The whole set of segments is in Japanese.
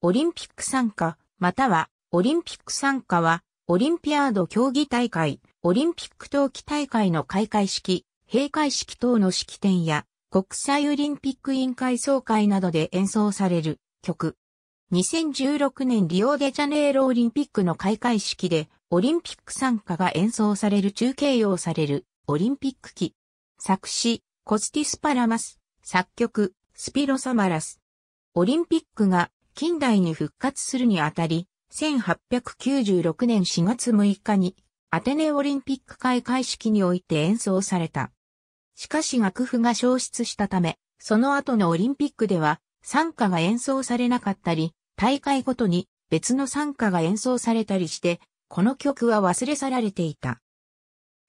オリンピック参加、または、オリンピック参加は、オリンピアード競技大会、オリンピック冬季大会の開会式、閉会式等の式典や、国際オリンピック委員会総会などで演奏される曲。2016年リオデジャネイロオリンピックの開会式で、オリンピック参加が演奏される中継用されるオリンピック機。作詞、コスティスパラマス。作曲、スピロサマラス。オリンピックが近代に復活するにあたり、1896年4月6日にアテネオリンピック開会式において演奏された。しかし楽譜が消失したため、その後のオリンピックでは参加が演奏されなかったり、大会ごとに別の参加が演奏されたりして、この曲は忘れ去られていた。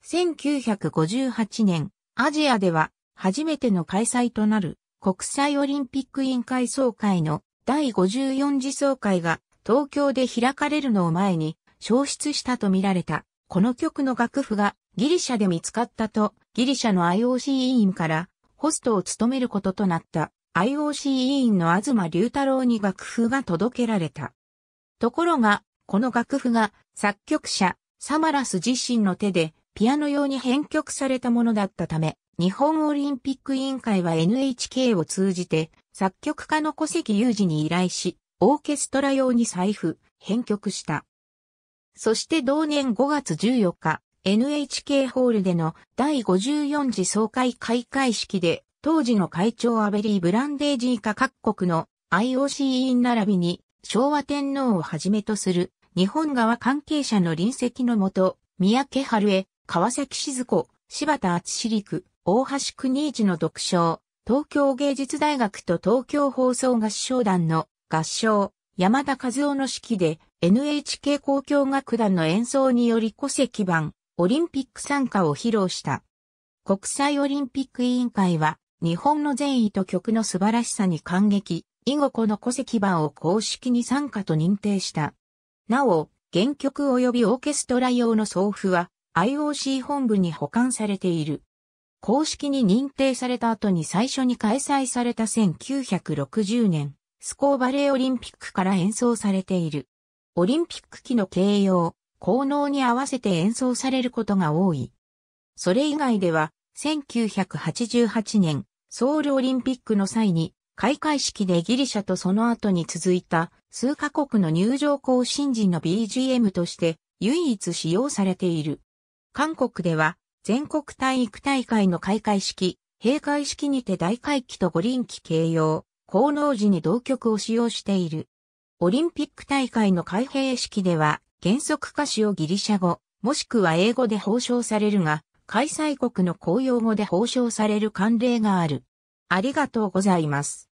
1958年、アジアでは初めての開催となる国際オリンピック委員会総会の第54次総会が東京で開かれるのを前に消失したとみられたこの曲の楽譜がギリシャで見つかったとギリシャの IOC 委員からホストを務めることとなった IOC 委員の東隆太郎に楽譜が届けられた。ところが、この楽譜が作曲者サマラス自身の手でピアノ用に編曲されたものだったため、日本オリンピック委員会は NHK を通じて作曲家の小関裕二に依頼し、オーケストラ用に財布、編曲した。そして同年5月14日、NHK ホールでの第54次総会開会式で、当時の会長アベリー・ブランデージーカ各国の IOC 委員並びに昭和天皇をはじめとする日本側関係者の臨席のもと、三宅春江、川崎静子、柴田厚陸、大橋国一の独唱、東京芸術大学と東京放送合唱団の合唱、山田和夫の指揮で NHK 交響楽団の演奏により戸籍版オリンピック参加を披露した。国際オリンピック委員会は日本の善意と曲の素晴らしさに感激、以後この戸籍版を公式に参加と認定した。なお、原曲及びオーケストラ用の送付は IOC 本部に保管されている。公式に認定された後に最初に開催された1960年、スコーバレーオリンピックから演奏されている。オリンピック機の形容、効能に合わせて演奏されることが多い。それ以外では、1988年、ソウルオリンピックの際に、開会式でギリシャとその後に続いた数カ国の入場行進時の BGM として唯一使用されている。韓国では全国体育大会の開会式、閉会式にて大会旗と五輪旗掲揚、効能時に同曲を使用している。オリンピック大会の開閉式では、原則歌詞をギリシャ語、もしくは英語で報奨されるが、開催国の公用語で報奨される慣例がある。ありがとうございます。